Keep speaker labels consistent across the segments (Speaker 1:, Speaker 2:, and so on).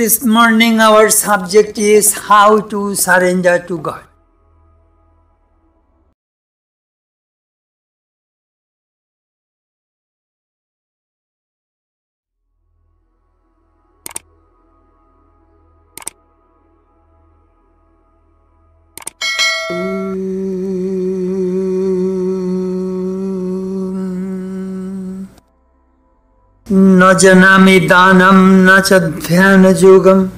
Speaker 1: This morning, our subject is how to surrender to God. जानामि दानं, न च ध्यानयोगम्।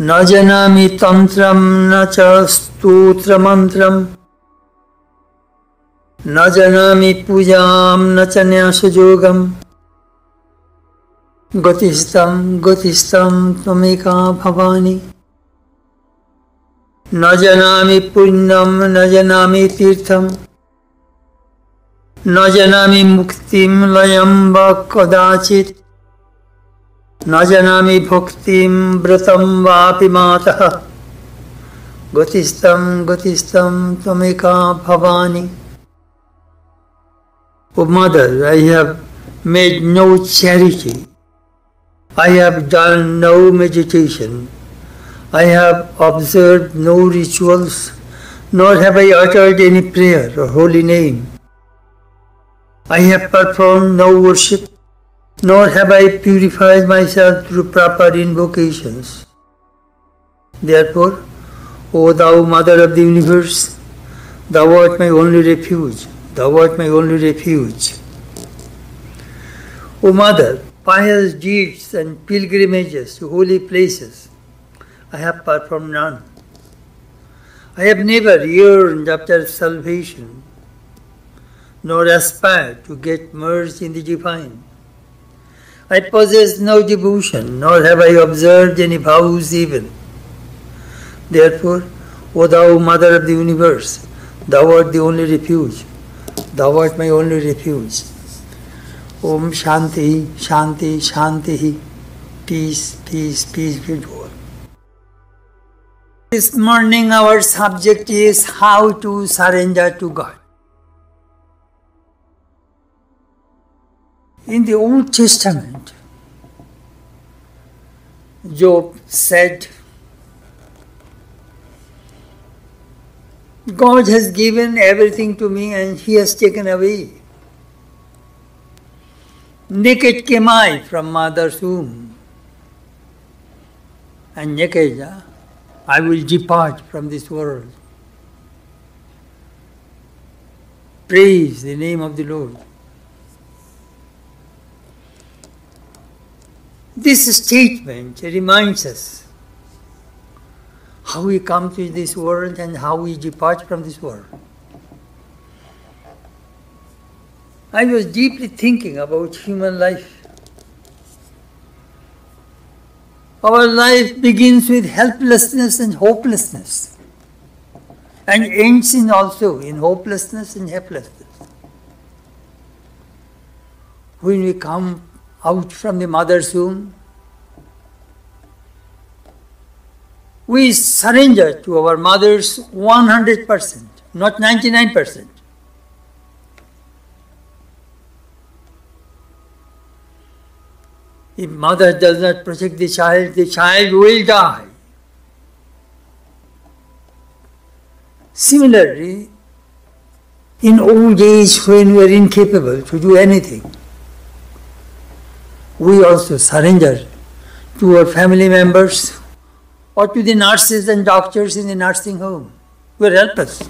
Speaker 1: न जानामि तन्त्रं, न च स्तोत्रमन्त्रम्। न जानामि पूजां, न च न्यासयोगम्। गतिस्तं गतिस्तं त्वमेका भवानि। न जानामि पुण्यं न जानामि तीर्थम्। न जानामि मुक्तिं लयं वा न जानामि भुक्तिं व्रतं वापि मातः। गतिस्तं गतिस्तं त्वमेका Bhavani. Mother I have made no charity I have done no meditation I have observed no rituals not have I uttered any prayer holy name I have performed no worship, nor have I purified myself through proper invocations. Therefore, O thou Mother of the universe, thou art my only refuge, thou art my only refuge. O Mother, pious deeds and pilgrimages to holy places, I have performed none. I have never yearned after salvation nor aspire to get merged in the divine. I possess no devotion, nor have I observed any vows even. Therefore, O thou Mother of the universe, thou art the only refuge. Thou art my only refuge. Om Shanti, Shanti, Shanti. Peace, peace, peace be to all. This morning our subject is how to surrender to God. In the Old Testament, Job said, God has given everything to me and He has taken away. Naked came I from mother's womb, and naked uh, I will depart from this world. Praise the name of the Lord. This statement reminds us how we come to this world and how we depart from this world. I was deeply thinking about human life. Our life begins with helplessness and hopelessness and ends in also in hopelessness and helplessness. When we come out from the mother's womb, we surrender to our mothers 100%, not 99%. If mother does not protect the child, the child will die. Similarly, in old age when we are incapable to do anything, we also surrender to our family members or to the nurses and doctors in the nursing home. We are helpless.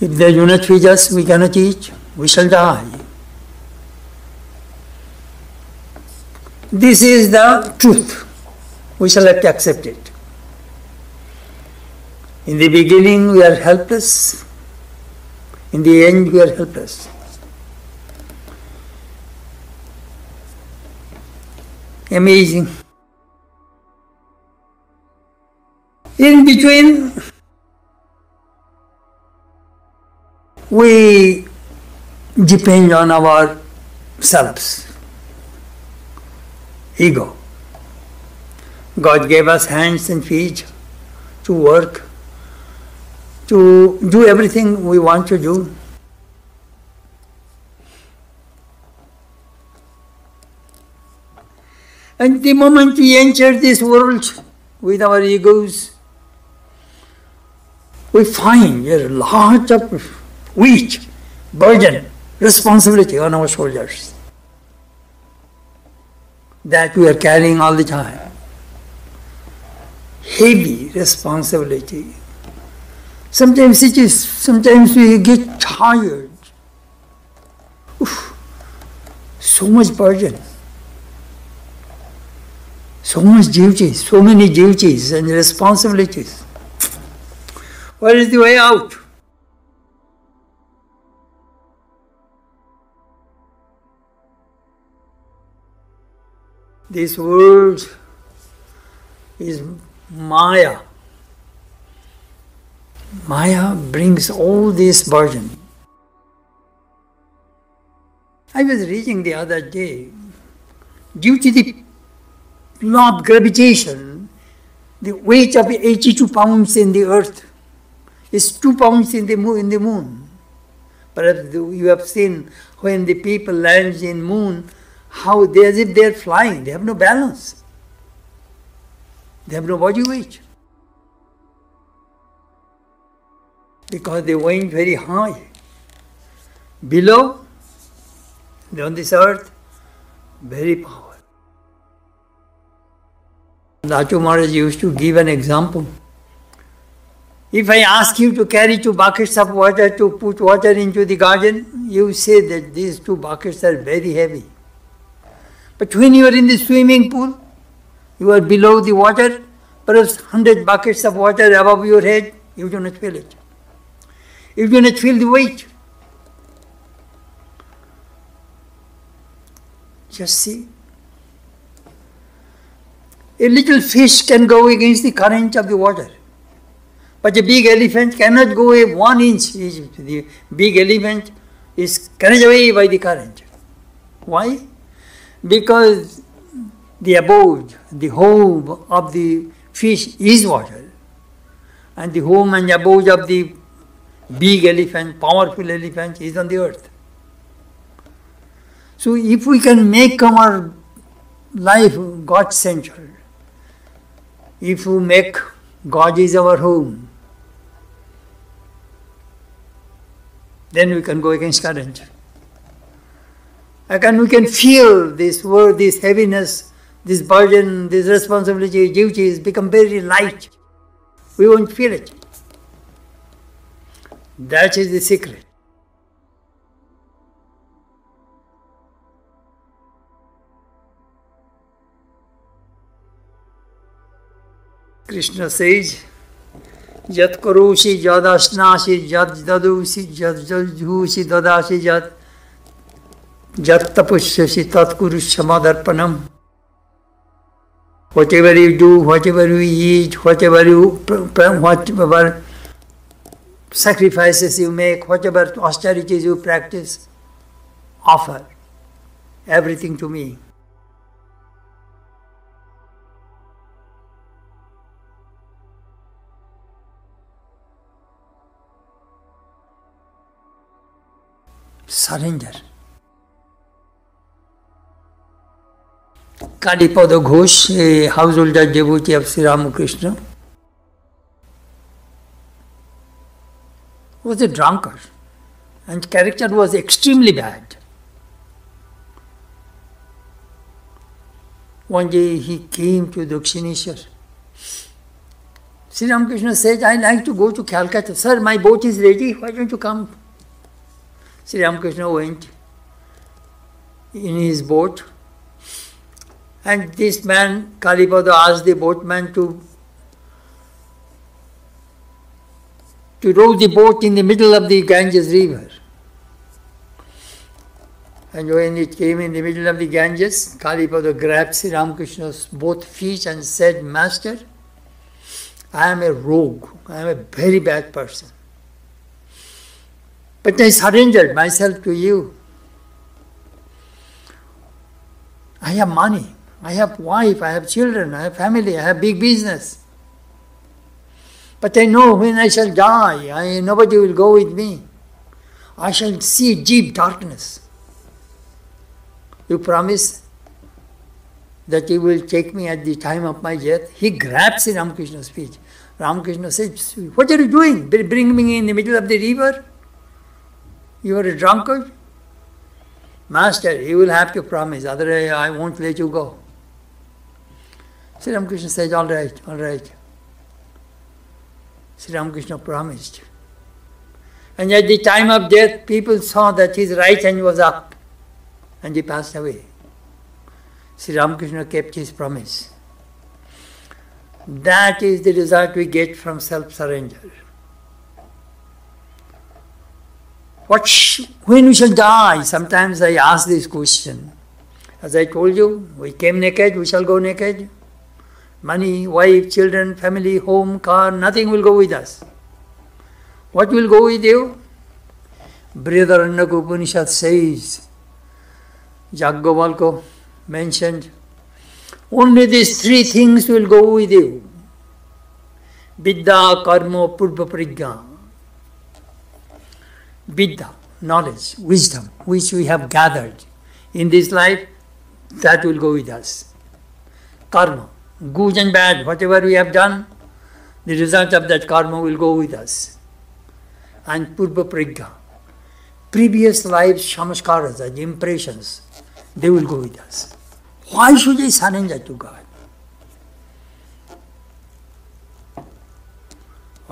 Speaker 1: If they do not feed us, we cannot eat, we shall die. This is the truth. We shall have to accept it. In the beginning, we are helpless. In the end, we are helpless. Amazing. In between, we depend on our selves Ego. God gave us hands and feet to work, to do everything we want to do. And the moment we enter this world with our egos, we find a lot of weight, burden, responsibility on our shoulders that we are carrying all the time. Heavy responsibility. Sometimes it is, sometimes we get tired. Oof, so much burden. So much duties, so many duties and responsibilities. What is the way out? This world is Maya. Maya brings all this burden. I was reading the other day, due to the law of gravitation, the weight of 82 pounds in the earth is 2 pounds in the moon. In the moon. Perhaps you have seen when the people land in moon, how they as if they are flying, they have no balance. They have no body weight. Because they went very high. Below, on this earth, very powerful. Nacho Maharaj used to give an example. If I ask you to carry two buckets of water to put water into the garden, you say that these two buckets are very heavy. But when you are in the swimming pool, you are below the water, perhaps 100 buckets of water above your head, you do not feel it. You do not feel the weight. Just see. A little fish can go against the current of the water. But a big elephant cannot go a one inch. The big elephant is carried away by the current. Why? Because the abode, the home of the fish is water. And the home and abode of the big elephant, powerful elephant is on the earth. So if we can make our life God centered, if we make God is our home, then we can go against current. And we can feel this word, this heaviness, this burden, this responsibility, duties become very light. We won't feel it. That is the secret. Krishna says, Jat karoshi jad asnasi jad dadusi jad jaljusi dadasi jad jat tapusyasi tat kurusamadarpanam. Whatever you do, whatever you eat, whatever you whatever sacrifices you make, whatever austerities you practice, offer everything to me. Surrender. Kalipada Ghosh, a householder devotee of Sri Ramakrishna, was a drunkard and character was extremely bad. One day he came to Dakshineshwar. Sri Ramakrishna said, I like to go to Calcutta. Sir, my boat is ready. Why don't you come? Sri Ramakrishna went in his boat and this man, Kalipada, asked the boatman to to row the boat in the middle of the Ganges river. And when it came in the middle of the Ganges, Kalipada grabbed Sri Ramakrishna's both feet and said, Master, I am a rogue, I am a very bad person. But I surrendered myself to you. I have money, I have wife, I have children, I have family, I have big business. But I know when I shall die, I, nobody will go with me. I shall see deep darkness. You promise? that you will take me at the time of my death. He grabs Ramakrishna's speech. Ramakrishna says, What are you doing? Bring me in the middle of the river? You are a drunkard? Master, you will have to promise, otherwise I won't let you go. Sri Ramakrishna says, All right, all right. Sri Ramakrishna promised. And at the time of death, people saw that his right hand was up and he passed away. Sri Ramakrishna kept his promise. That is the result we get from self surrender. What when we shall die? Sometimes I ask this question. As I told you, we came naked, we shall go naked. Money, wife, children, family, home, car, nothing will go with us. What will go with you? Brihadaranyaka Upanishad says, Jaggovalko mentioned, only these three things will go with you. Vidya, Karma, Purva Prigya. Vidya, knowledge, wisdom, which we have gathered in this life, that will go with us. Karma, good and bad, whatever we have done, the result of that karma will go with us. And Purva Prigya, previous lives, samskaras, the impressions, they will go with us. Why should I surrender to God?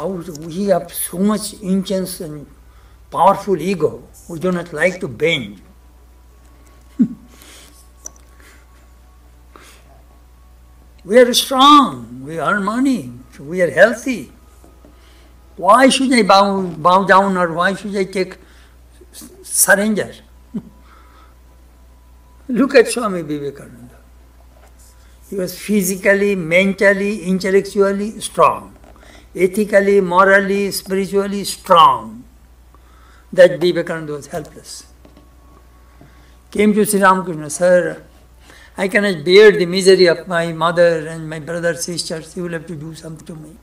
Speaker 1: we have so much intense and powerful ego, we do not like to bend. we are strong, we earn money, we are healthy. Why should I bow, bow down or why should I take surrender? Look at Swami Vivekananda. He was physically, mentally, intellectually strong, ethically, morally, spiritually strong that Vivekananda was helpless. Came to Sri Ramakrishna, Sir, I cannot bear the misery of my mother and my brothers, sisters. You will have to do something to me.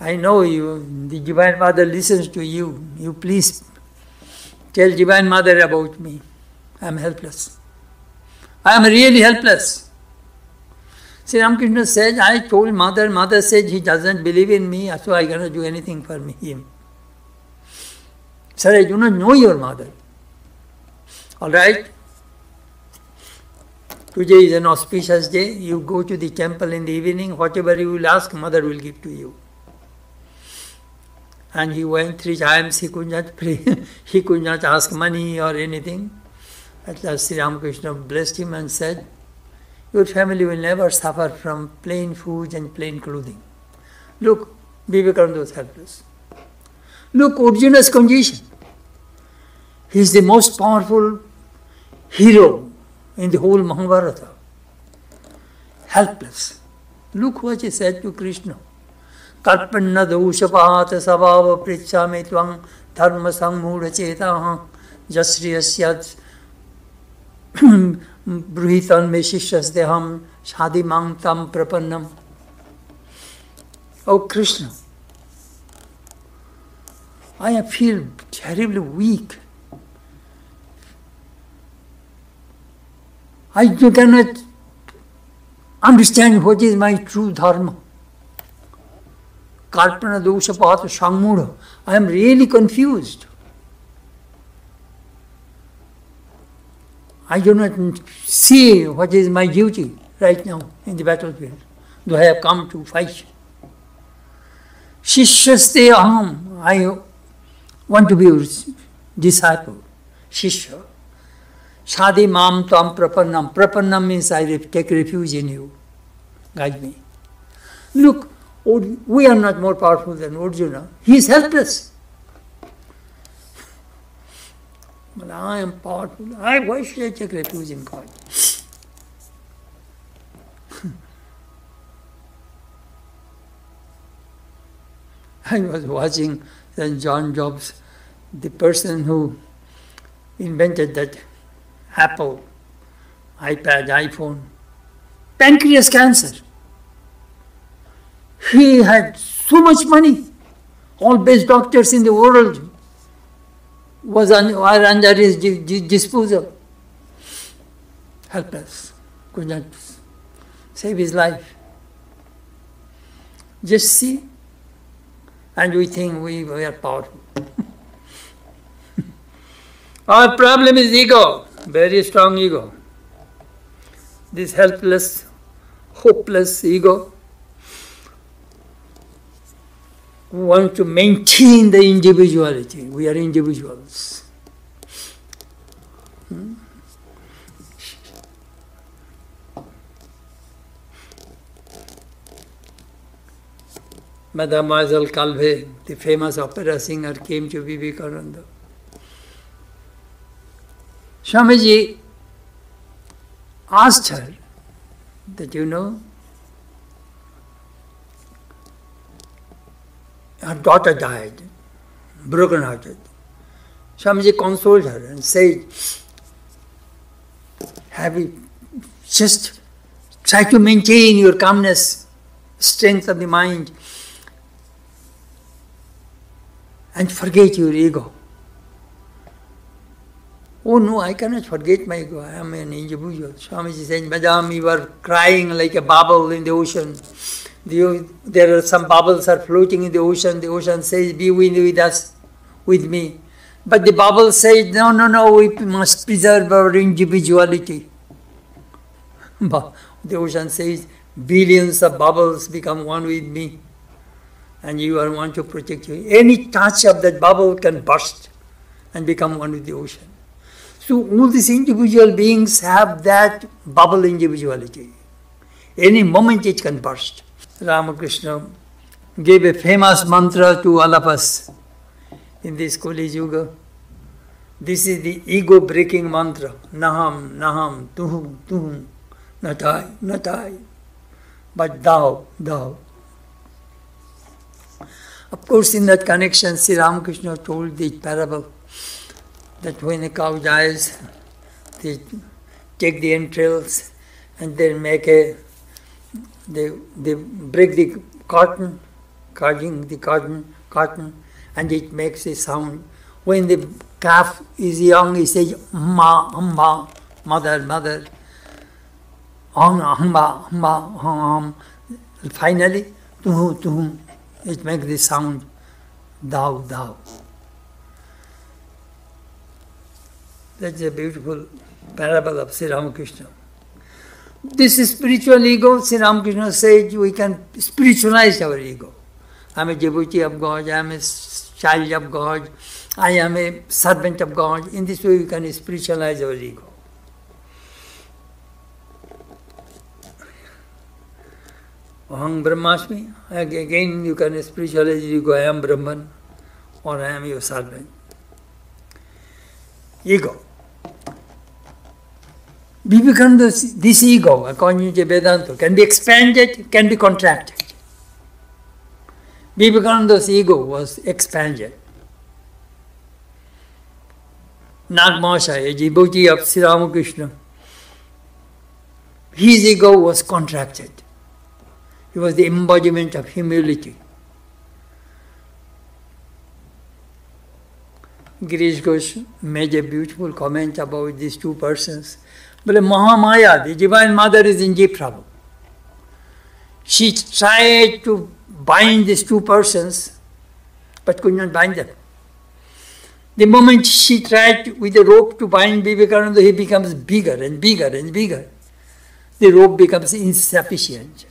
Speaker 1: I know you, the Divine Mother listens to you. You please tell Divine Mother about me. I am helpless. I am really helpless. Sri Ramakrishna said, I told mother, mother said he doesn't believe in me, so I cannot do anything for him. Sir, I do not know your mother. All right? Today is an auspicious day. You go to the temple in the evening, whatever you will ask, mother will give to you. And he went three times, he could not pray, he could not ask money or anything. At last Sri Ramakrishna blessed him and said, Your family will never suffer from plain food and plain clothing. Look, Vivekananda was helpless. Look, Arjuna's condition. He is the most powerful hero in the whole Mahabharata. Helpless. Look what he said to Krishna. कल्पन्न दोषपात स्वभाव पृच्छा में त्वं धर्म संमूढ़ चेता जश्रिय ब्रूहितन में शिष्यस्ते हम शादी मांग प्रपन्नम Oh Krishna, I feel terribly weak. I cannot understand what is my true dharma. Kalpana dosha path sangmudha. I am really confused. I do not see what is my duty right now in the battlefield. Do I have come to fight? Shishyaste aham. I want to be your disciple. Shishya. Shadi mam tam prapannam. Prapannam means I take refuge in you. Guide me. Look, we are not more powerful than Arjuna. He is helpless. But I am powerful. I, why should I take refuge in God? I was watching then John Jobs, the person who invented that Apple, iPad, iPhone, pancreas cancer. He had so much money. All best doctors in the world was un, were under his disposal. Help us. could not save his life. Just see, and we think we, we are powerful. Our problem is ego, very strong ego. This helpless, hopeless ego who want to maintain the individuality. We are individuals. Hmm? Mademoiselle Calvé, the famous opera singer, came to Vivekananda. Swamiji asked her that, you know, her daughter died, broken hearted. Swamiji consoled her and said, Have you just try to maintain your calmness, strength of the mind, and forget your ego. Oh no, I cannot forget my ego. I am an individual. Swamiji said, Madam, you are crying like a bubble in the ocean. The, there are some bubbles are floating in the ocean. The ocean says, Be with, with us, with me. But the bubble says, No, no, no, we must preserve our individuality. But the ocean says, Billions of bubbles become one with me and you are want to protect you. Any touch of that bubble can burst and become one with the ocean. So all these individual beings have that bubble individuality. Any moment it can burst. Ramakrishna gave a famous mantra to all of us in this Kali Yuga. This is the ego breaking mantra. Naham, Naham, Tuhum, Tuhum, Natai, Natai. But thou, thou, of course, in that connection, Sri Ramakrishna told the parable that when a cow dies, they take the entrails and then make a, they, they break the cotton, cutting the cotton, cotton, and it makes a sound. When the calf is young, he says, Ma, Amma, mother, mother, Amma, Amma, Amma, Finally, Tuhum, Tuhum, it makes the sound thou, thou. That's a beautiful parable of Sri Ramakrishna. This is spiritual ego, Sri Ramakrishna said we can spiritualize our ego. I am a devotee of God, I am a child of God, I am a servant of God. In this way we can spiritualize our ego. Aham Brahmasmi. Again, you can spiritualize, you go, I am Brahman or I am your servant. Ego. Vivekananda, this ego, according to Vedanta, can be expanded, can be contracted. Vivekananda's ego was expanded. Nagmasha, a devotee of Sri Ramakrishna, his ego was contracted. He was the embodiment of humility. Girish Ghosh made a beautiful comment about these two persons. But Mahamaya, the Divine Mother, is in deep trouble. She tried to bind these two persons, but could not bind them. The moment she tried with a rope to bind Vivekananda, he becomes bigger and bigger and bigger. The rope becomes insufficient.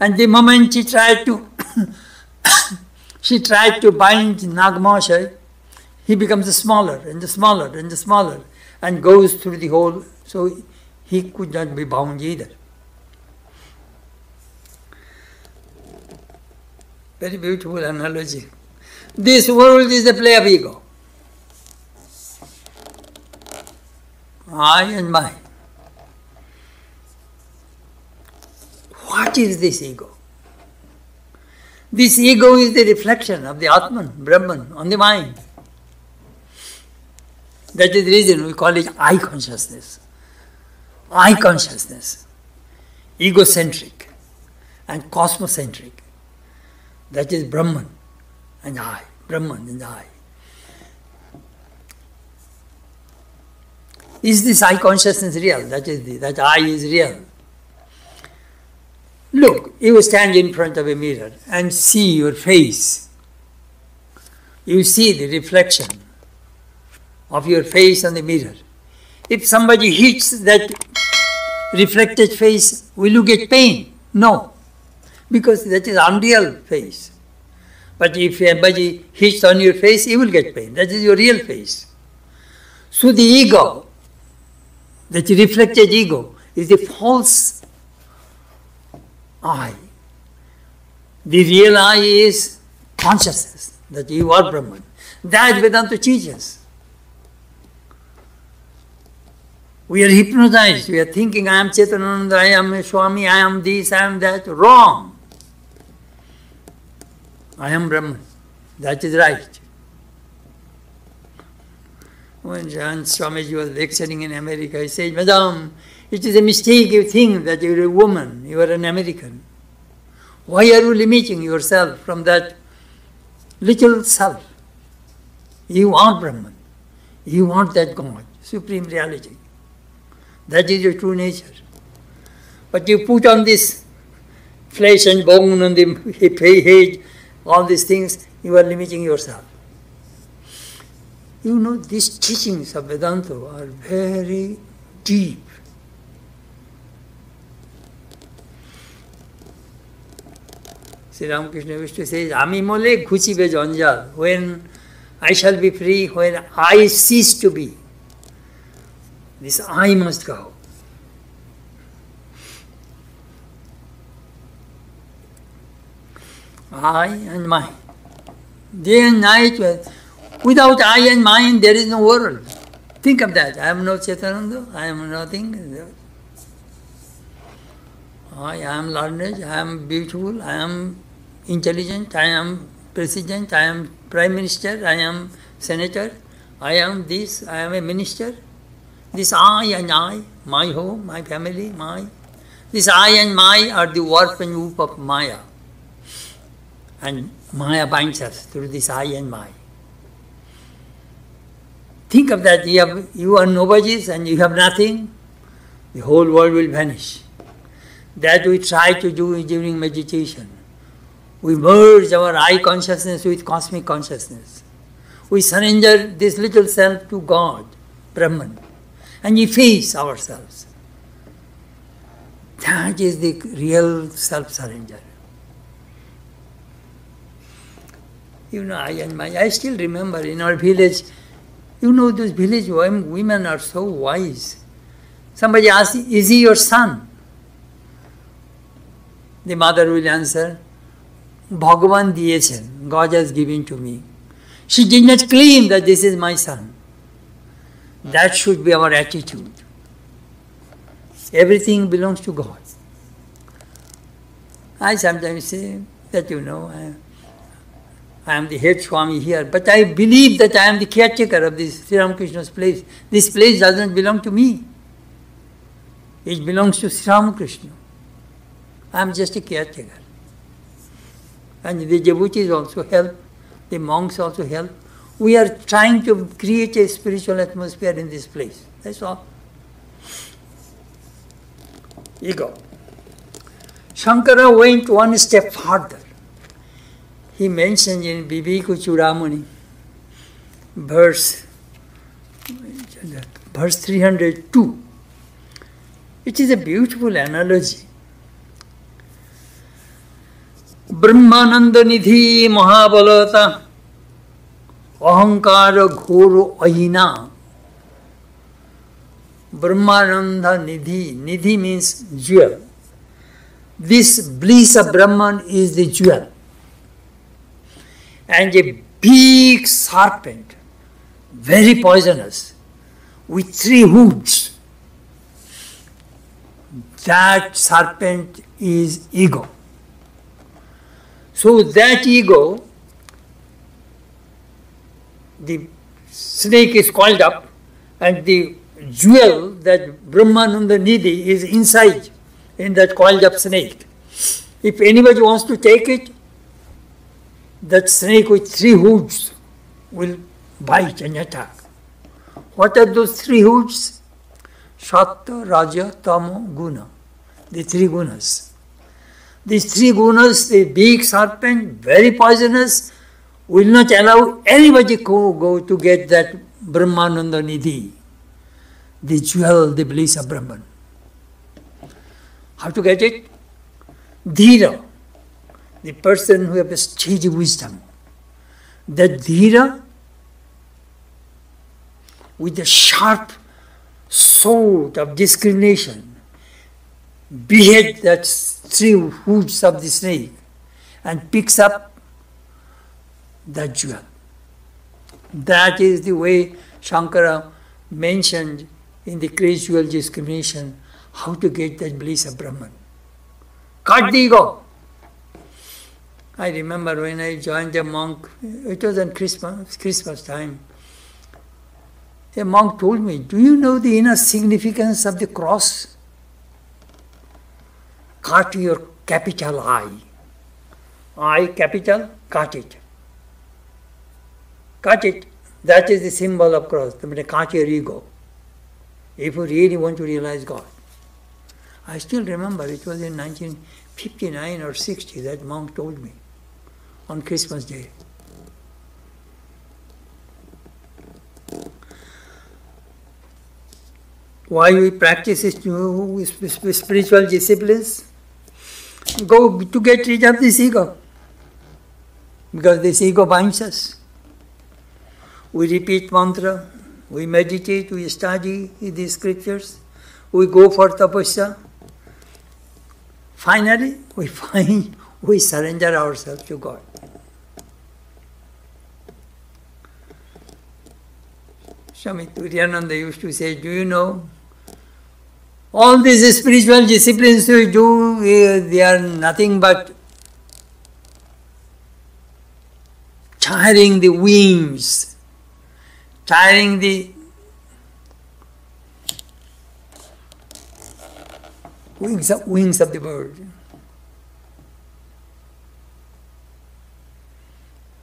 Speaker 1: And the moment she tried to she tried to bind Nagmasha, he becomes smaller and smaller and smaller and goes through the hole, so he could not be bound either. Very beautiful analogy. This world is a play of ego. I and mine. What is this ego? This ego is the reflection of the Atman, Brahman, on the mind. That is the reason we call it I consciousness. I consciousness. Egocentric and cosmocentric. That is Brahman and I. Brahman and I. Is this I consciousness real? That is the, that I is real. Look, you stand in front of a mirror and see your face. You see the reflection of your face on the mirror. If somebody hits that reflected face, will you get pain? No, because that is unreal face. But if somebody hits on your face, you will get pain. That is your real face. So the ego, that reflected ego, is the false I. The real I is consciousness, that you are Brahman. That Vedanta teaches. We are hypnotized. We are thinking, I am Chetanananda, I am Swami, I am this, I am that. Wrong. I am Brahman. That is right. When John Swamiji was lecturing in America, he said, Madam, it is a mistake you think that you are a woman, you are an American. Why are you limiting yourself from that little self? You are Brahman. You want that God, supreme reality. That is your true nature. But you put on this flesh and bone and the head, all these things, you are limiting yourself. You know, these teachings of Vedanta are very deep. Sri Ramakrishna used to say, Ami mole khuchibe janjal, when I shall be free, when I cease to be. This I must go. I and mine. Day and night, without I and mine, there is no world. Think of that. I am no Chetanananda, I am nothing. I am learned, I am beautiful, I am intelligent, I am president, I am prime minister, I am senator, I am this, I am a minister. This I and I, my home, my family, my. This I and my are the warp and woof of Maya. And Maya binds us through this I and my. Think of that, you, have, you are nobodies and you have nothing, the whole world will vanish. That we try to do during meditation. We merge our I consciousness with cosmic consciousness. We surrender this little self to God, Brahman and we face ourselves. That is the real self surrender. You know, I and my, I still remember in our village, you know, those village women are so wise. Somebody asks, Is he your son? The mother will answer, Bhagavan diyechen, God has given to me. She did not claim that this is my son. That should be our attitude. Everything belongs to God. I sometimes say that, you know, I, I am the head Swami here, but I believe that I am the caretaker of this Sri Ramakrishna's place. This place doesn't belong to me. It belongs to Sri Ramakrishna. I am just a caretaker. And the devotees also help, the monks also help. We are trying to create a spiritual atmosphere in this place. That's all. Ego. Shankara went one step further. He mentioned in Viveka Chudamani, verse, verse 302. It is a beautiful analogy. Brahmananda Nidhi Mahabalata অহংকার ঘোর অহিনা Brahmananda Nidhi. Nidhi means jewel. This bliss of Brahman is the jewel. And a big serpent, very poisonous, with three hoods. That serpent is ego. So that ego the snake is coiled up and the jewel that Brahmananda Nidhi is inside in that coiled up snake. If anybody wants to take it, that snake with three hoods will bite and attack. What are those three hoods? Sattva, Raja, Tamo, Guna. The three gunas. These three gunas, the big serpent, very poisonous, will not allow anybody to go to get that Brahmananda Nidhi, the jewel, the bliss of Brahman. How to get it? Dhira, the person who has stage wisdom. That Dhira, with the sharp sword of discrimination, behead that three hoods of the snake and picks up the jewel. That is the way Shankara mentioned in the gradual discrimination how to get that bliss of Brahman. Cut the ego. I remember when I joined a monk, it was on Christmas, Christmas time. A monk told me, Do you know the inner significance of the cross? Cut your capital I. I capital, cut it. Cut it. That is the symbol of cross. I mean, cut your ego. If you really want to realize God. I still remember it was in 1959 or 60 that monk told me on Christmas Day. Why we practice this spiritual disciplines? Go to get rid of this ego. Because this ego binds us. We repeat mantra, we meditate, we study the scriptures, we go for tapasya. Finally, we find we surrender ourselves to God. Swami Turiyananda used to say, Do you know? All these spiritual disciplines we do, eh, they are nothing but tiring the wings, tiring the wings of, wings of the bird.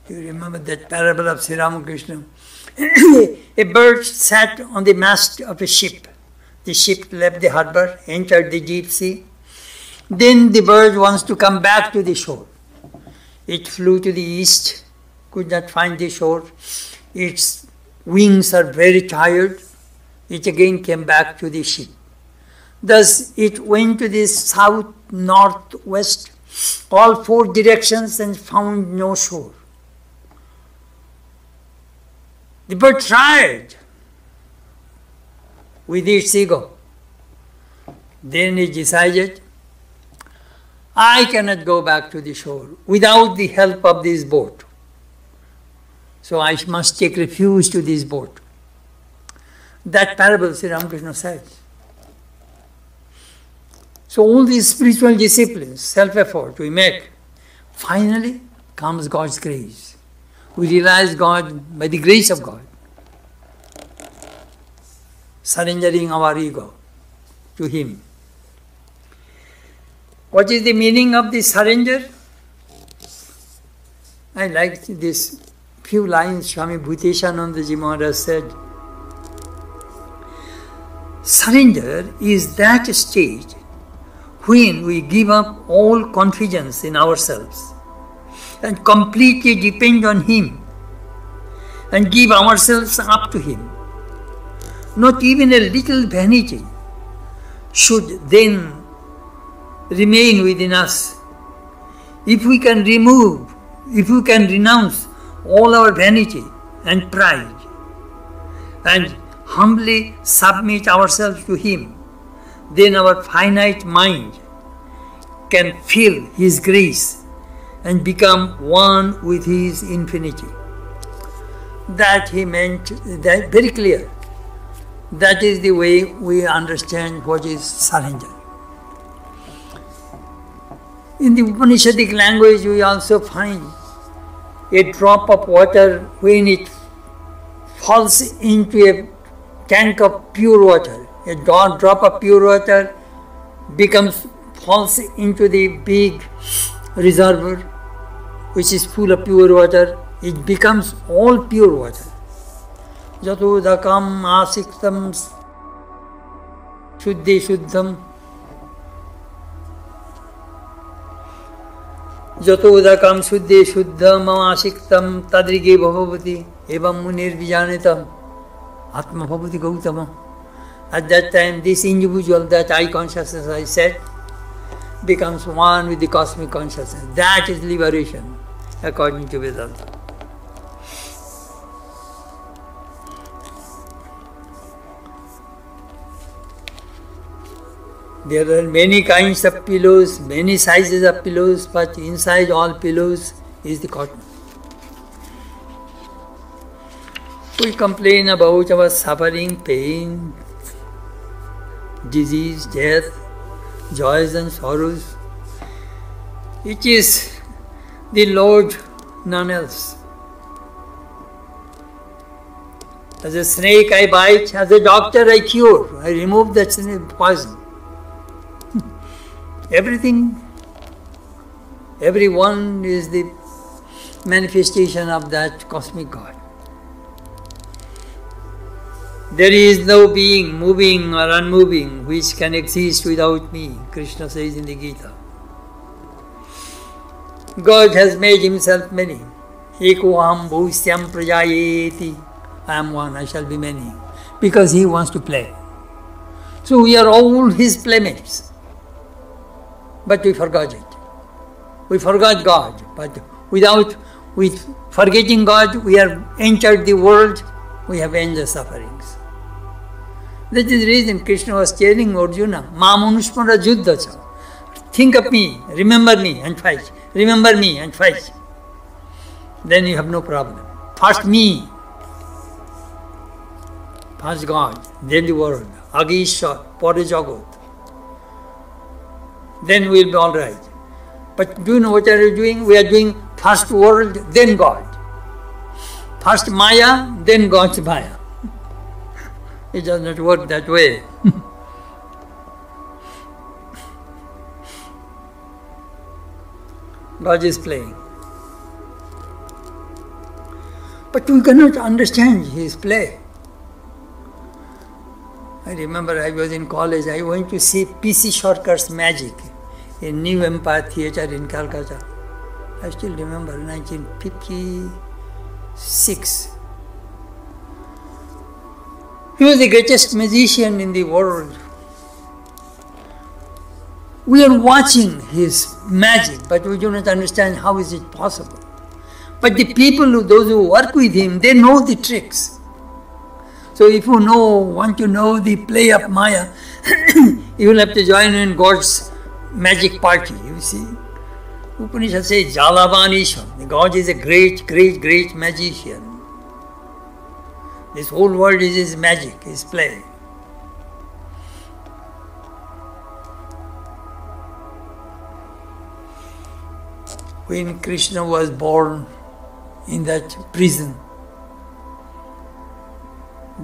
Speaker 1: You remember that parable of Sri Ramakrishna? a bird sat on the mast of a ship. The ship left the harbor, entered the deep sea. Then the bird wants to come back to the shore. It flew to the east, could not find the shore. Its wings are very tired. It again came back to the ship. Thus it went to the south, north, west, all four directions and found no shore. The bird tried with its ego. Then it decided, I cannot go back to the shore without the help of this boat. So I must take refuge to this boat. That parable Sri Ramakrishna says. So all these spiritual disciplines, self-effort we make, finally comes God's grace. We realize God by the grace of God. Surrendering our ego to Him. What is the meaning of the surrender? I like this few lines Swami Bhuteshanandaji Maharaj said. Surrender is that state when we give up all confidence in ourselves and completely depend on Him and give ourselves up to Him. Not even a little vanity should then remain within us. If we can remove, if we can renounce all our vanity and pride and humbly submit ourselves to Him, then our finite mind can feel His grace and become one with his infinity. That he meant that very clear. That is the way we understand what is surrender. In the Upanishadic language, we also find a drop of water when it falls into a tank of pure water, a drop of pure water becomes falls into the big reservoir which is full of pure water, it becomes all pure water. Jatudakam asiktam shuddhi shuddham যতোদকম শুদ্ধে শুদ্ধ মমাসিক্তম তদৃগে ভবতি এবং মুনির্বিজানিত আত্মা ভবতি Gautam At that time, this individual, that I consciousness I said, becomes one with the cosmic consciousness. That is liberation, according to Vedanta. There are many kinds of pillows, many sizes of pillows, but inside all pillows is the cotton. We complain about our suffering, pain, disease, death, joys and sorrows. It is the Lord, none else. As a snake I bite, as a doctor I cure, I remove that poison. Everything, everyone is the manifestation of that cosmic God. There is no being moving or unmoving which can exist without me, Krishna says in the Gita. God has made himself many. Ekoham bhusyam prajayeti. I am one, I shall be many. Because he wants to play. So we are all his playmates. But we forgot it. We forgot God. But without with forgetting God, we have entered the world, we have ended sufferings. That is the reason Krishna was telling Arjuna, Ma manushmara juddha. Think of me, remember me and fight. Remember me and fight. Then you have no problem. First me, first God, then the world. Agishwa, Pare Jagat. Then we'll be all right. But do you know what are you doing? We are doing first world, then God. First Maya, then God's Maya. It does not work that way. God is playing. But we cannot understand his play. I remember I was in college, I went to see P.C. Sorcar's Magic in New Empire Theatre in Calcutta. I still remember 1956. He was the greatest magician in the world. We are watching his magic, but we do not understand how is it possible. But the people, those who work with him, they know the tricks. So if you know, want to know the play of Maya, you will have to join in God's magic party, you see. Upanishad says Jalavanishwar. God is a great, great, great magician. This whole world is his magic, his play. When Krishna was born in that prison,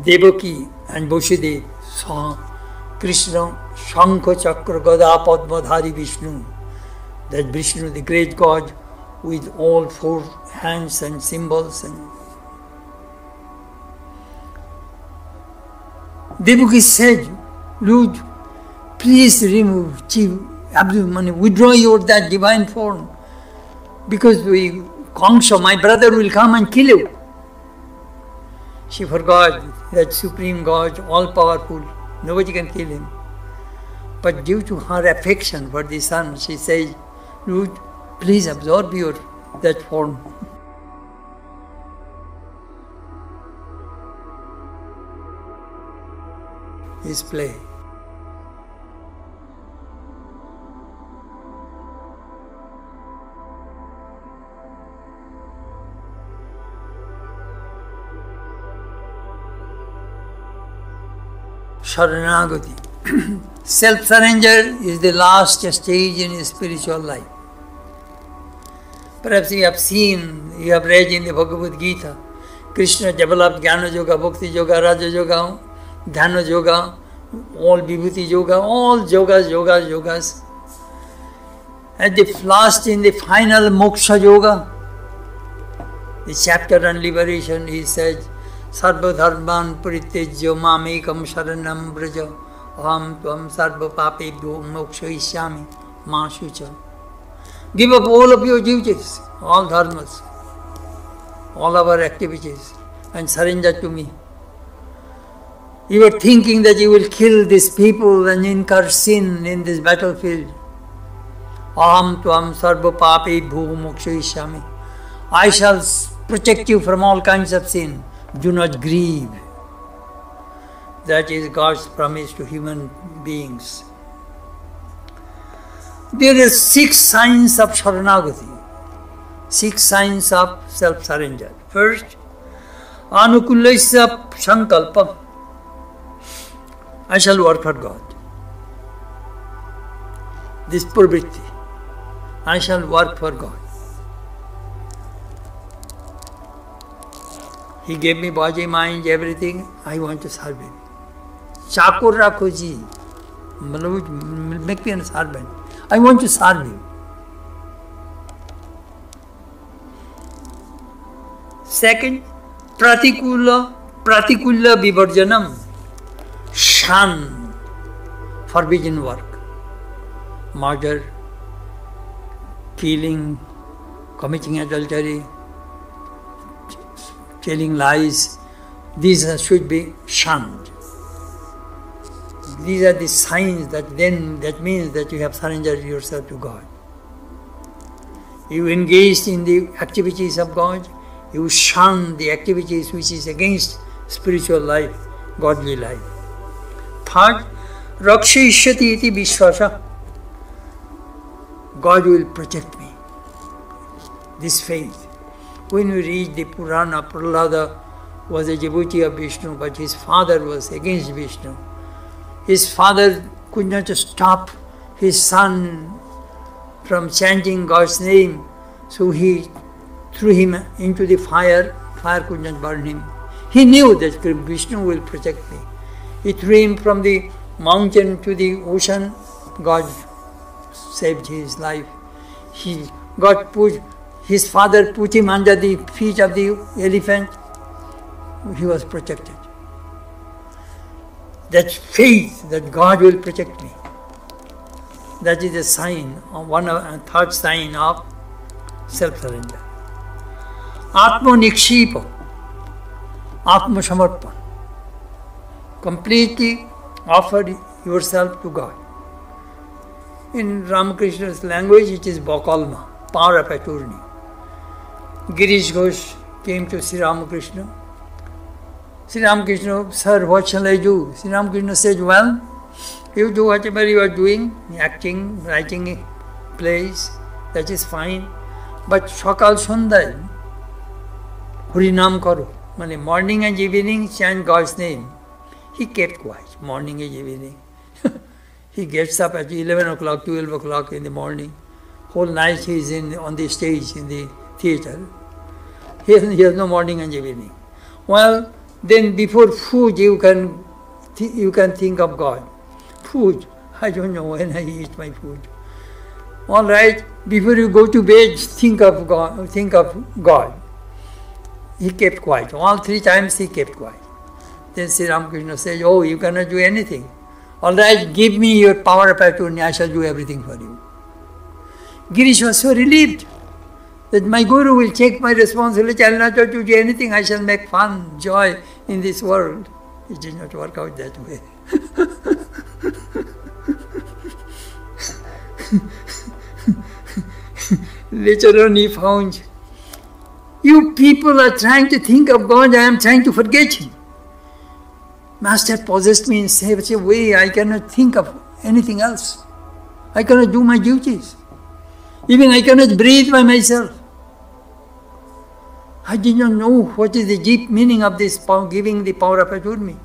Speaker 1: Devaki and Vasudeva saw Krishna, Shankha Chakra Gada Padmadhari Vishnu, that Vishnu, the great God, with all four hands and symbols and Devaki said, Lord, please remove, Abdul Mani, withdraw your that divine form because we Kamsa, my brother will come and kill you. She forgot that Supreme God, all powerful, nobody can kill him. But due to her affection for the son, she says, Lord, please absorb your that form. His play. Sharanagati. Self surrender is the last stage in spiritual life. Perhaps you have seen, you have read in the Bhagavad Gita, Krishna developed Jnana Yoga, Bhakti Yoga, Raja Yoga, Dhyana Yoga, all Vibhuti Yoga, all yogas, yogas, yogas. At the last, in the final Moksha Yoga, the chapter on liberation, he says, सर्वधर्मान परित्यज्य मामेकम शरणम ब्रज Aham tvam sarva papebhyo mokshaishyami ma shucha. Give up all of your duties, all dharmas, all our activities, and surrender to me. You are thinking that you will kill these people and incur sin in this battlefield. Aham tvam sarva papebhyo mokshaishyami. I shall protect you from all kinds of sin. Do not grieve. That is God's promise to human beings. There are six signs of Sharanagati, six signs of self surrender. First, Anukulasya Sankalpa. I shall work for God. This pravritti. I shall work for God. He gave me body, mind, everything. I want to serve him. Chakur Rakhoji, make me a servant. I want to serve you. Second, Pratikula, Pratikula Vivarjanam, Shan, forbidden work, murder, killing, committing adultery, telling lies, these should be shunned. These are the signs that then that means that you have surrendered yourself to God. You engaged in the activities of God, you shun the activities which is against spiritual life, godly life. Third, Rakshayishyati iti Vishwasa. God will protect me. This faith. When we read the Purana, Prahlada was a devotee of Vishnu, but his father was against Vishnu. His father could not stop his son from chanting God's name, so he threw him into the fire. Fire could not burn him. He knew that Vishnu will protect me. He threw him from the mountain to the ocean. God saved his life. He got put, his father put him under the feet of the elephant. He was protected that faith that God will protect me. That is a sign, one of a third sign of self-surrender. Atma Nikshipa, Atma Samarpan. Completely offer yourself to God. In Ramakrishna's language, it is Bakalma, power of attorney. Girish Ghosh came to Sri Ramakrishna Sri Ramakrishna, sir, what shall I do? Sri Ramakrishna said, well, you do whatever you are doing, acting, writing plays, that is fine. But সকাল সন্ধ্যায় হরিনাম করো মানে morning and evening chant gods name he kept quiet morning and evening he gets up at 11 o'clock, 12 o'clock in the morning. Whole night he is in, on the stage in the theater. He has, he has no morning and evening. Well, then before food you can you can think of God. Food, I don't know when I eat my food. All right, before you go to bed, think of God. Think of God. He kept quiet. All three times he kept quiet. Then Sri Ramakrishna said, "Oh, you cannot do anything. All right, give me your power of attorney. I shall do everything for you." Girish was so relieved that my Guru will take my responsibility. I will not to do anything. I shall make fun, joy in this world. It did not work out that way. Later on, he found, You people are trying to think of God, I am trying to forget Him. Master possessed me in such a way I cannot think of anything else. I cannot do my duties. Even I cannot breathe by myself. I did not know what is the deep meaning of this power, giving the power of autonomy.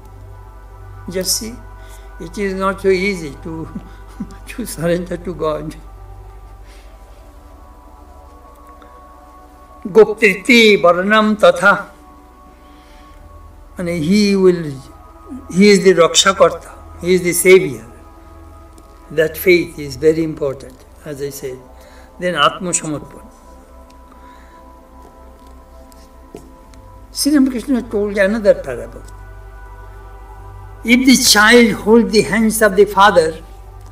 Speaker 1: Just see, it is not so easy to, to surrender to God. Goptriti Varnam Tatha. And he will, he is the Rakshakarta, he is the savior. That faith is very important, as I said. Then Atma Samarpan. Sri Ramakrishna told another parable. If the child holds the hands of the father,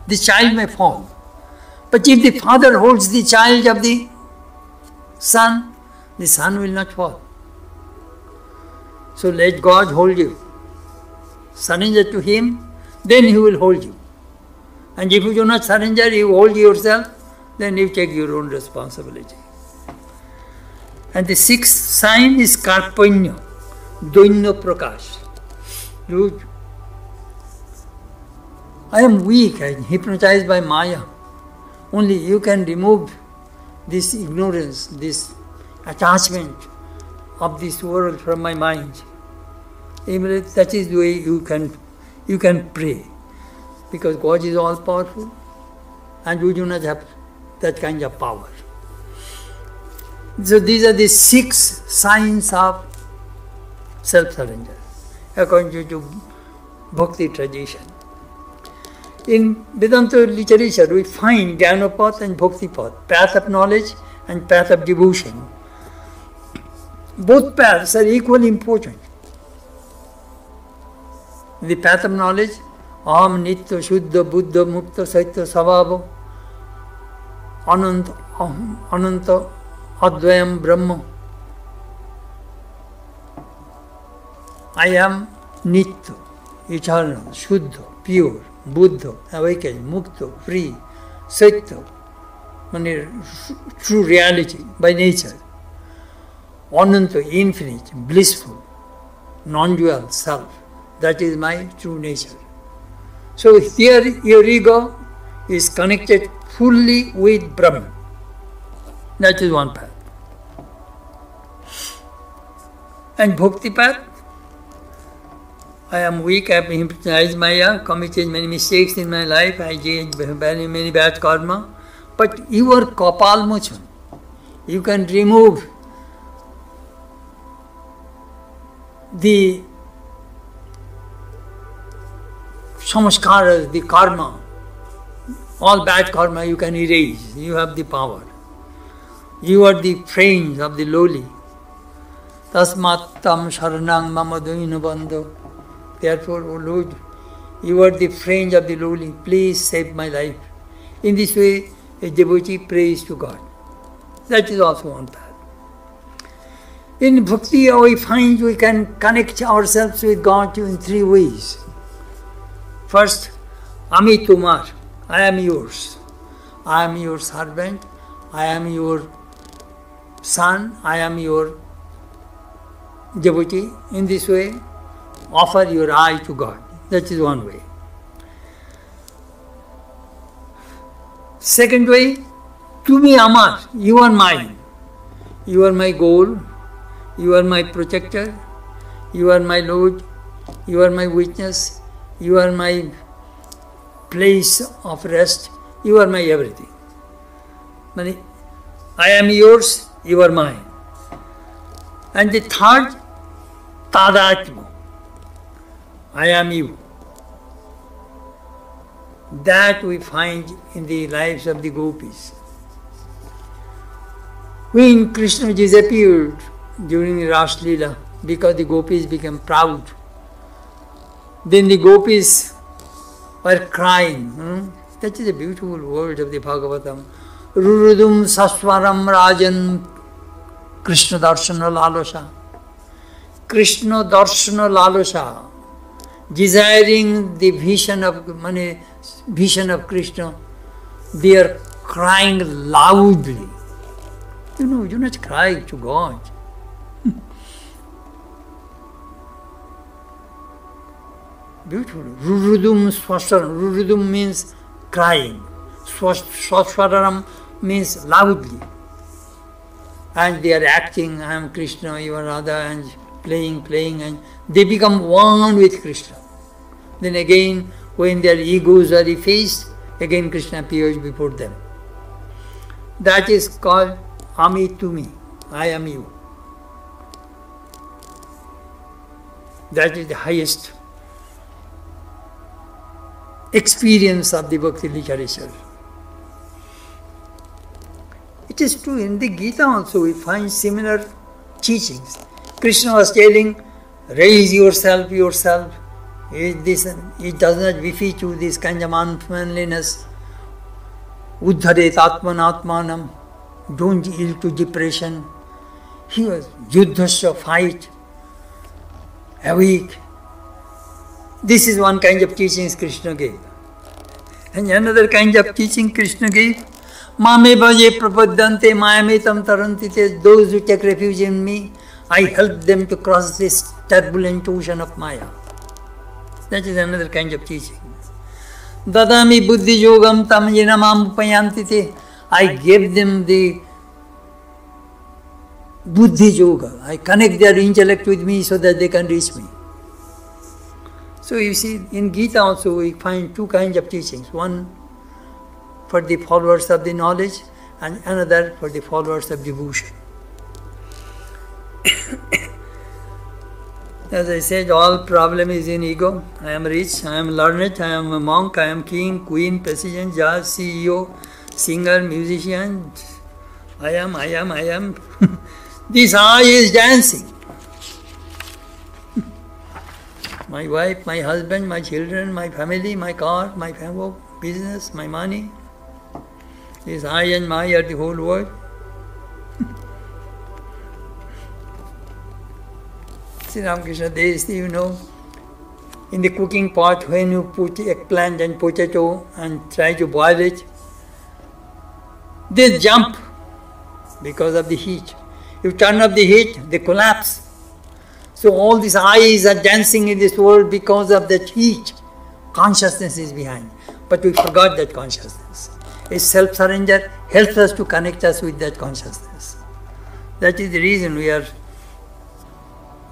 Speaker 1: the child may fall. But if the father holds the child of the son, the son will not fall. So let God hold you. Surrender to Him, then He will hold you. And if you do not surrender, you hold yourself, then you take your own responsibility. And the sixth sign is Karpanya, Doinyo Prakash. I am weak, I am hypnotized by Maya. Only you can remove this ignorance, this attachment of this world from my mind. That is the way you can you can pray. Because God is all powerful and you do not have that kind of power. So these are the six signs of self-surrender according to bhakti tradition. In Vedanta literature, we find Jnanapath and Bhaktipath, path of knowledge and path of devotion. Both paths are equally important. The path of knowledge, Aham Nitya Shuddha Buddha Mukta Saitya Savabha Ananta, Ananta Advayam Brahma. I am Nitya, eternal, Shuddha, pure, Buddha, awakened, Mukta, free, Satya, true reality by nature. Ananta, infinite, blissful, non-dual self. That is my true nature. So here your ego is connected fully with Brahman. That is one path. And bhakti path, I am weak, I have hypnotized Maya, committed many mistakes in my life, I did many, many bad karma. But you are Kapal Mochan. You can remove the samskaras, the karma, all bad karma you can erase. You have the power. You are the friends of the lowly. Tasmat tam sharanang mamaduinu bandho. Therefore, O Lord, you are the friend of the lowly. Please save my life. In this way, a devotee prays to God. That is also one path. In bhakti, we find we can connect ourselves with God in three ways. First, Ami Tumar, I am yours. I am your servant. I am your son. I am your devotee. In this way, offer your eye to God. That is one way. Second way, to me Amar, you are mine. You are my goal. You are my protector. You are my Lord. You are my witness. You are my place of rest. You are my everything. I am yours, you are mine. And the third, Tadatma. I am you. That we find in the lives of the gopis. When Krishna disappeared during Ras Leela because the gopis became proud, then the gopis were crying. Hmm? That is a beautiful word of the Bhagavatam. Rurudum Saswaram Rajan Krishna Darshana Lalosha. Krishna Darshana Lalosha. Desiring the vision of mani, vision of Krishna, they are crying loudly. You know, you not cry to God. Beautiful. Rurudum swaswaram. Rurudum means crying. Swaswaram means loudly. And they are acting, I am Krishna, you are Radha, and playing, playing, and they become one with Krishna. Then again, when their egos are effaced, again Krishna appears before them. That is called Ami to me, I am you. That is the highest experience of the Bhakti literature. It is true, in the Gita also we find similar teachings. Krishna was telling, raise yourself, yourself, It, this, it does not befit you this kind of unmanliness. Uddharet atmanatmanam. Don't yield to depression. He was yuddhasya, fight, awake. This is one kind of teachings Krishna gave. And another kind of teaching Krishna gave. Mame bhaje prapadyante mayametam tarantite. Those who take refuge in me, I help them to cross this turbulent ocean of Maya. That is another kind of teaching. Dadami buddhi yogam tam yenamam upayantite. I gave them the buddhi yoga. I connect their intellect with me so that they can reach me. So you see, in Gita also we find two kinds of teachings. One for the followers of the knowledge and another for the followers of devotion. As I said, all problem is in ego. I am rich, I am learned, I am a monk, I am king, queen, president, judge, CEO, singer, musician. I am, I am, I am. this I is dancing. my wife, my husband, my children, my family, my car, my family, business, my money. This I and my are the whole world. Sri Ramakrishna, is, you know, in the cooking pot, when you put eggplant and potato and try to boil it, they jump because of the heat. You turn up the heat, they collapse. So all these eyes are dancing in this world because of that heat. Consciousness is behind. But we forgot that consciousness. A self-surrender helps us to connect us with that consciousness. That is the reason we are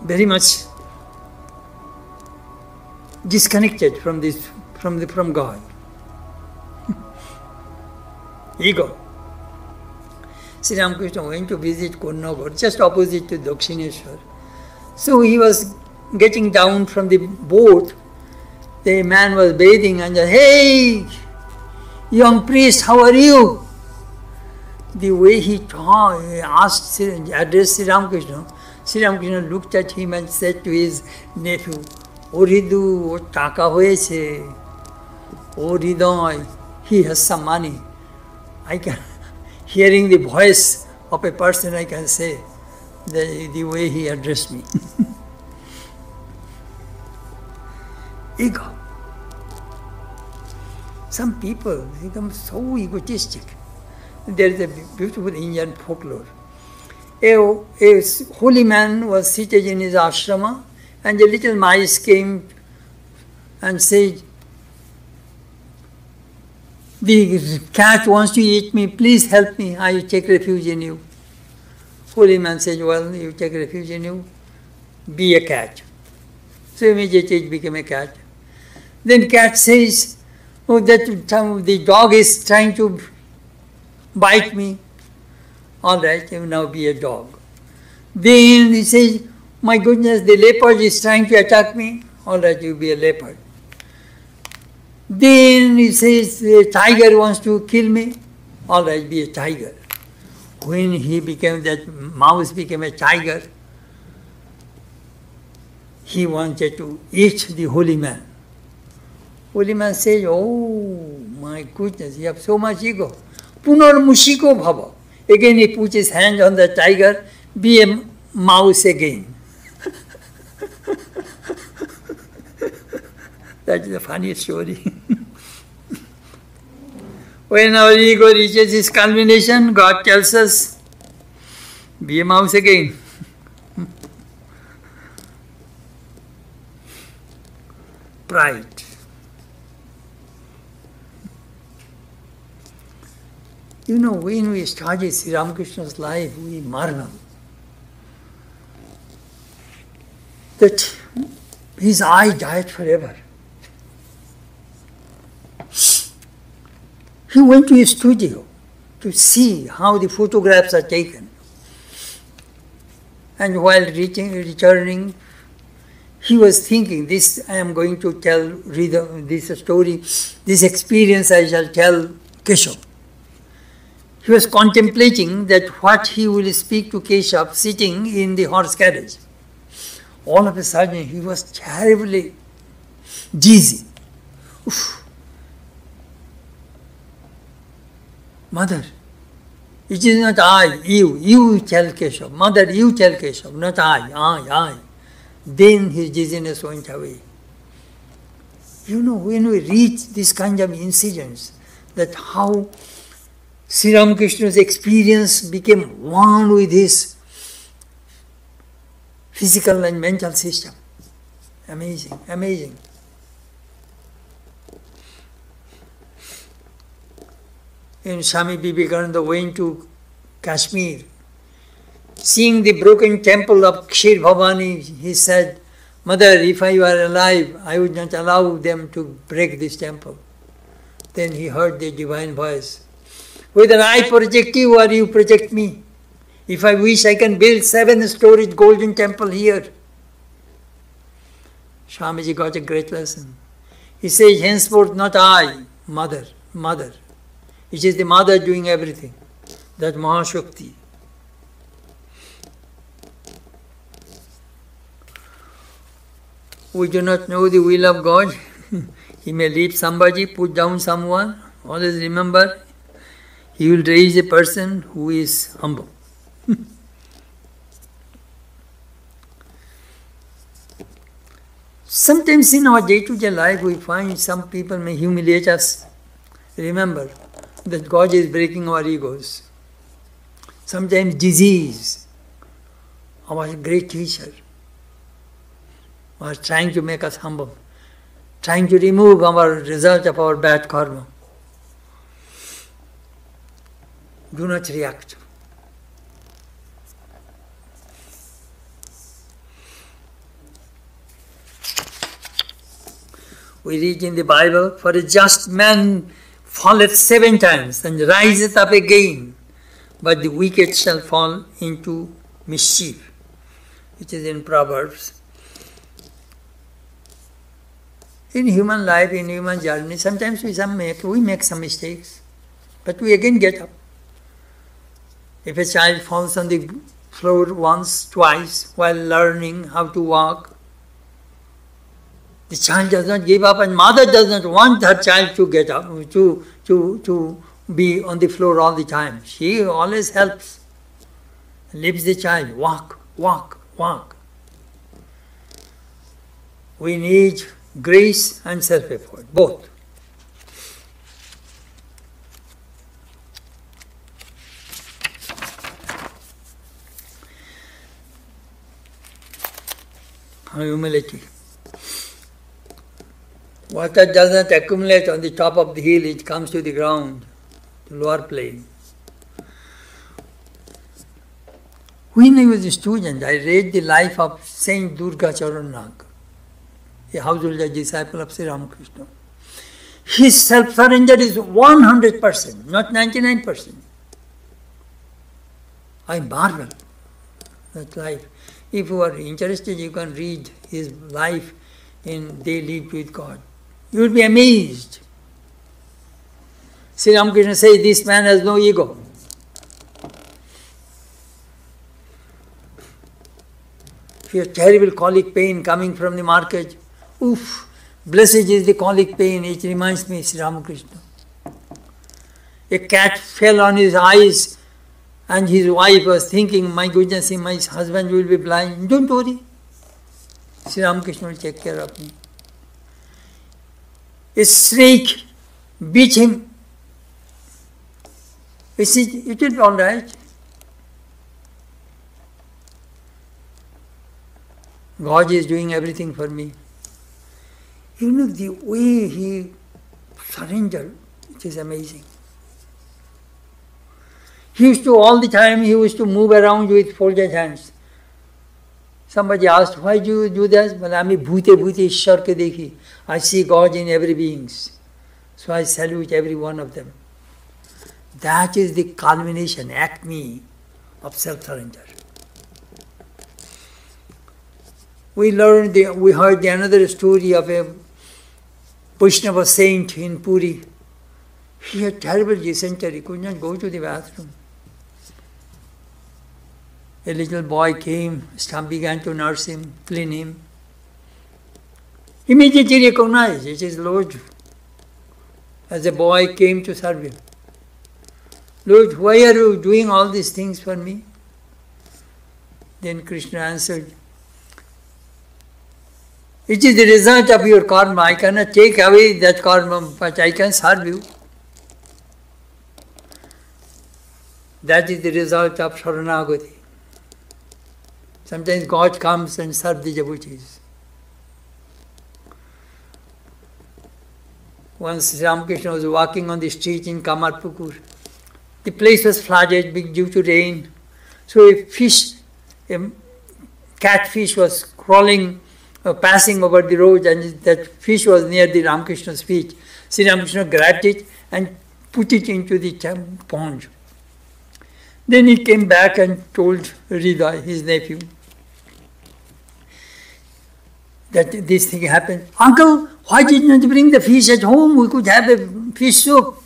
Speaker 1: very much disconnected from this from the from God. Ego. Sri Ramakrishna went to visit Konnagar, just opposite to Dakshineshwar. So he was getting down from the boat. The man was bathing and said, Hey, young priest, how are you? The way he talked, he asked, addressed Sri Ramakrishna, Sri Ramakrishna looked at him and said to his nephew, ও হৃদু ও টাকা হয়েছে ও হৃদয় he has some money. I can, hearing the voice of a person, I can say the, the way he addressed me. Ego. Some people become so egotistic. There is a beautiful Indian folklore a, a holy man was seated in his ashrama and a little mice came and said, the cat wants to eat me, please help me, I take refuge in you. Holy man said, well, you take refuge in you, be a cat. So immediately it became a cat. Then cat says, oh, that the dog is trying to bite me. All right, you now be a dog. Then he says, My goodness, the leopard is trying to attack me. All right, you be a leopard. Then he says, The tiger wants to kill me. All right, be a tiger. When he became that mouse became a tiger, he wanted to eat the holy man. Holy man says, Oh my goodness, you have so much ego. Punar mushiko bhava. Again, he puts his hand on the tiger, be a mouse again. That's the funny story. when our ego reaches its culmination, God tells us, be a mouse again. Pride. You know, when we study Sri Ramakrishna's life, we marvel that his eye died forever. He went to his studio to see how the photographs are taken. And while reaching, returning, he was thinking, this I am going to tell reader this story, this experience I shall tell Keshav. He was contemplating that what he will speak to Keshav sitting in the horse carriage. All of a sudden, he was terribly dizzy. Oof. Mother, it is not I, you, you tell Keshav. Mother, you tell Keshav, not I, I, I. Then his dizziness went away. You know, when we reach this kind of incidents, that how Sri Ramakrishna's experience became one with his physical and mental system. Amazing, amazing. And Swami Vivekananda went to Kashmir. Seeing the broken temple of Kshir Bhavani, he said, Mother, if I were alive, I would not allow them to break this temple. Then he heard the divine voice. Whether I project you or you project me. If I wish, I can build seven storied golden temple here. Swamiji got a great lesson. He says, henceforth not I, mother, mother. It is the mother doing everything. That Mahashakti. We do not know the will of God. he may leave somebody, put down someone. Always remember, He will raise a person who is humble. Sometimes in our day to day life, we find some people may humiliate us. Remember that God is breaking our egos. Sometimes disease, our great teacher, was trying to make us humble, trying to remove our result of our bad karma. Do not react. We read in the Bible, for a just man falleth seven times and riseth up again, but the wicked shall fall into mischief. It is in Proverbs. In human life, in human journey, sometimes we some make we make some mistakes, but we again get up. If a child falls on the floor once, twice while learning how to walk, the child does not give up, and mother does not want her child to get up, to, to, to be on the floor all the time. She always helps, leaves the child, walk, walk, walk. We need grace and self effort, both. Humility. Water does not accumulate on the top of the hill, it comes to the ground, the lower plane. When I was a student, I read the life of Saint Durga Charan Nag, a householder disciple of Sri Ramakrishna. His self surrender is 100%, not 99%. I marvel that life. If you are interested, you can read his life in They Lived with God. You will be amazed. Sri Ramakrishna says this man has no ego. You terrible colic pain coming from the market, oof, blessed is the colic pain, it reminds me Sri Ramakrishna. A cat fell on his eyes and his wife was thinking, my goodness, my husband will be blind. Don't worry. Sri Ramakrishna will take care of me. A snake beat him. He said, it will be all right. God is doing everything for me. You know, the way he surrendered, it is amazing. He used to, all the time, he used to move around with folded hands. Somebody asked, why do you do that? Well, I bhute bhute ishwar ke dekhi. I see God in every beings. So I salute every one of them. That is the culmination, acme of self-surrender. We learned, the, we heard the another story of a Vaishnava saint in Puri. He had terrible dysentery, could not go to the bathroom. A little boy came, began to nurse him, clean him. immediately recognized it is Lord. As a boy came to serve him. Lord, why are you doing all these things for me? Then Krishna answered, It is the result of your karma. I cannot take away that karma, but I can serve you. That is the result of Sharanagati. Sometimes God comes and serves the devotees. Once Ramakrishna was walking on the street in Kamarpukur. The place was flooded due to rain. So a fish, a catfish was crawling, uh, passing over the road, and that fish was near the Ramakrishna's feet. Sri Ramakrishna grabbed it and put it into the pond. Then he came back and told Hriday, his nephew, that this thing happened. Uncle, why didn't you bring the fish at home? We could have a fish soup.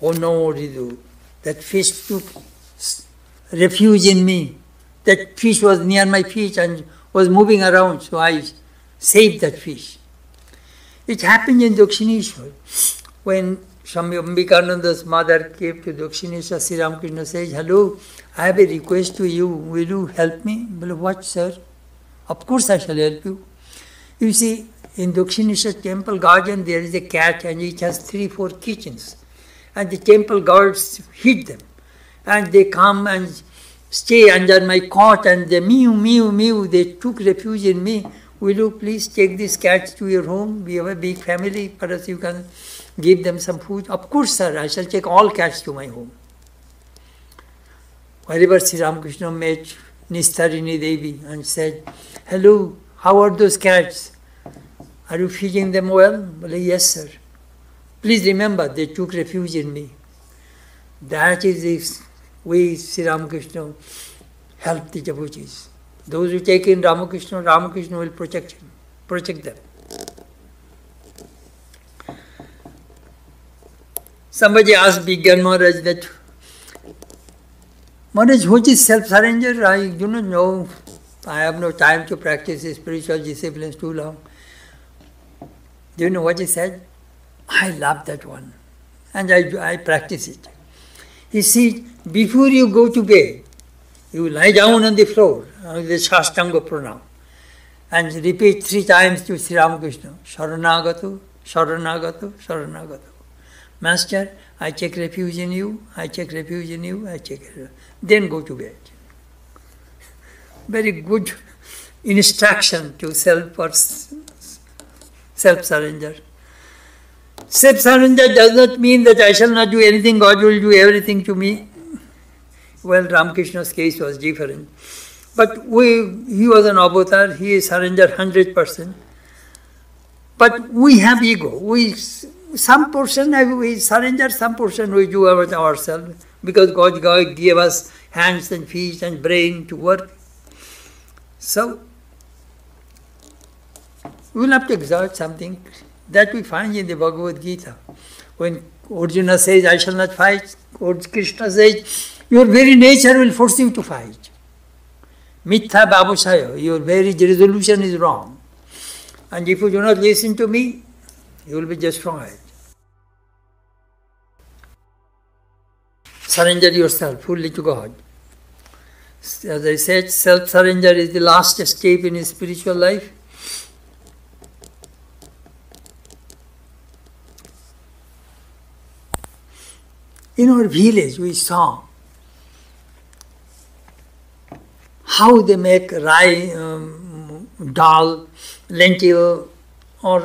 Speaker 1: Oh no, Ridu. That fish took refuge in me. That fish was near my feet and was moving around, so I saved that fish. It happened in Dakshineshwar when Swami Ambikananda's mother came to Dakshineshwar. Sri Ramakrishna says, Hello, I have a request to you. Will you help me? Well, what, sir? Of course, I shall help you. You see, in Dakshineshwar temple garden, there is a cat and it has three, four kitchens and the temple guards hid them. And they come and stay under my cot and they mew, mew, mew. They took refuge in me. Will you please take these cats to your home? We have a big family. Perhaps you can give them some food. Of course, sir. I shall take all cats to my home. Wherever Sri Ramakrishna met Nistarini Devi and said, Hello, how are those cats? Are you feeding them well? Well, yes, sir. Please remember, they took refuge in me. That is the way Sri Ramakrishna helped the devotees. Those who take in Ramakrishna, Ramakrishna will protect him, protect them. Somebody asked Bigyan Maharaj that, Maharaj, what is self-surrender? I do not know. I have no time to practice spiritual disciplines too long. Do you know what he said? I love that one. And I, I practice it. He said, before you go to bed, you lie down on the floor, on the Shastanga pranam, and repeat three times to Sri Ramakrishna, Sharanagato, Sharanagato, Sharanagato. Master, I take refuge in you, I take refuge in you, I take refuge. Then go to bed. Very good instruction to self self surrender. Self surrender does not mean that I shall not do anything, God will do everything to me. Well, Ramakrishna's case was different. But we, he was an avatar, he surrendered 100%. But we have ego. We, some portion we surrender, some portion we do about ourselves because God, God gave us hands and feet and brain to work. So, we will have to exert something that we find in the Bhagavad Gita. When Arjuna says, I shall not fight, Krishna says, your very nature will force you to fight. Mitha Babusaya, your very resolution is wrong. And if you do not listen to me, you will be destroyed. Surrender yourself fully to God. As I said, self surrender is the last step in spiritual life. In our village, we saw how they make rye, um, dal, lentil, or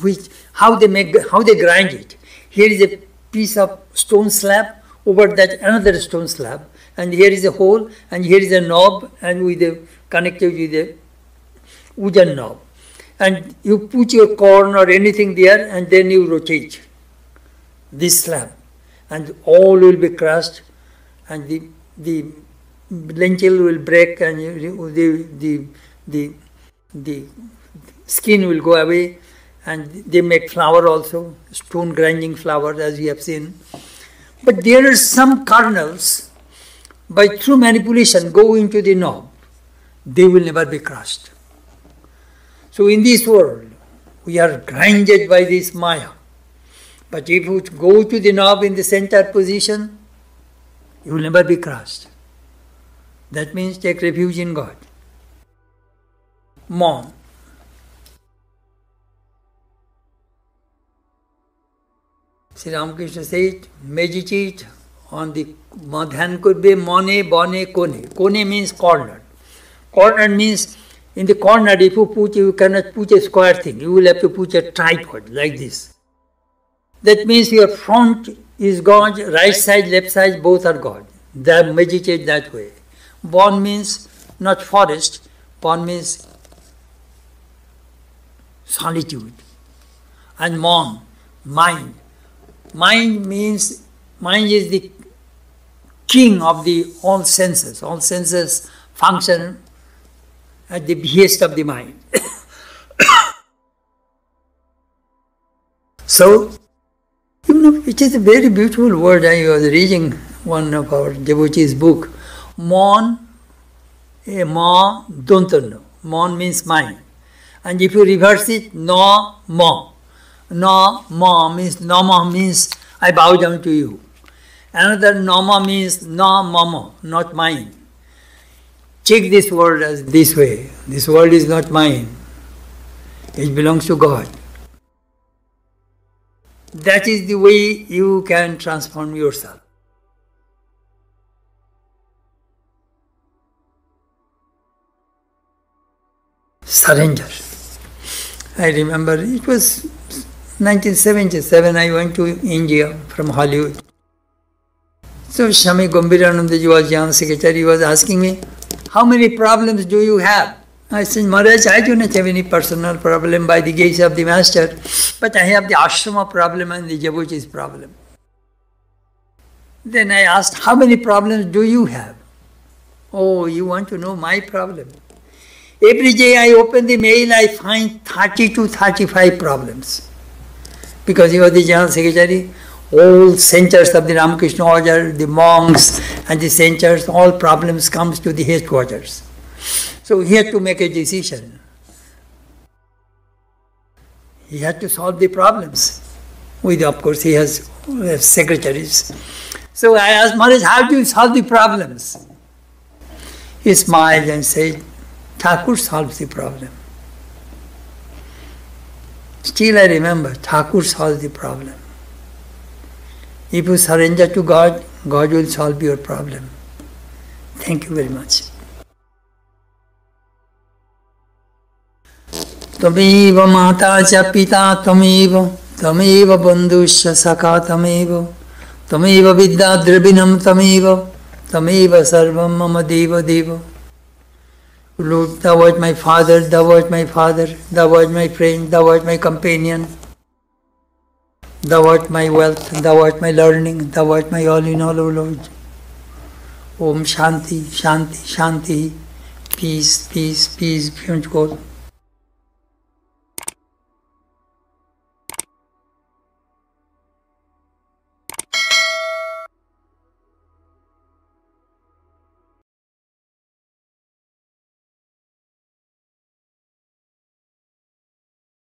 Speaker 1: which how they make how they grind it. Here is a piece of stone slab over that another stone slab, and here is a hole, and here is a knob, and with a connected with a wooden knob. And you put your corn or anything there, and then you rotate this slab and all will be crushed and the, the lentil will break and the, the, the, the skin will go away and they make flour also, stone grinding flour as we have seen. But there are some kernels, by through manipulation, go into the knob. They will never be crushed. So in this world, We are grinded by this Maya. But if you go to the knob in the center position, you will never be crushed. That means take refuge in God. Mom. Sri Ramakrishna said, meditate on the Madhyan could be mone, bone, kone. Kone means corner. Corner means in the corner, if you put, you cannot put a square thing. You will have to put a tripod like this that means your front is God right side left side both are God They meditate that way bon means not forest bon means solitude and mon mind mind means mind is the king of the all senses. All senses function at the behest of the mind. so, it is a very beautiful word. I was reading one of our devotees' book. Mon, a ma, don't know. Mon means mind. And if you reverse it, no, ma. No, ma means, no, ma means I bow down to you. Another nama means na mama, not mine. Check this world as this way. This world is not mine. It belongs to God. That is the way you can transform yourself. Surrender. I remember it was 1977 I went to India from Hollywood. So Swami Gambhirananda was young secretary, was asking me, how many problems do you have? I said, Maharaj, I do not have any personal problem by the gaze of the master, but I have the ashrama problem and the Jabuji's problem. Then I asked, how many problems do you have? Oh, you want to know my problem? Every day I open the mail, I find 30 to 35 problems. Because you was the general secretary, all centers of the Ramakrishna order, the monks and the centers, all problems comes to the headquarters. So he had to make a decision. He had to solve the problems. With, of course, he has uh, secretaries. So I asked Maharaj, how do you solve the problems? He smiled and said, Thakur solves the problem. Still I remember, Thakur solves the problem. If you surrender to God, God will solve your problem. Thank you very much. त्वमेव माता च पिता त्वमेव त्वमेव बन्धुश्च सखा त्वमेव त्वमेव विद्या द्रविणं त्वमेव त्वमेव सर्वं मम देव देव Lord, thou art my father, thou art my father, thou art my friend, thou art my companion. Thou art my wealth, thou art my learning, thou art my all in all, O Lord. Om Shanti, Shanti, Shanti, peace, peace, peace beyond God.